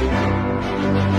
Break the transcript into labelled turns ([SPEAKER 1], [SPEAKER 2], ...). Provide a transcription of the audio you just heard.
[SPEAKER 1] Música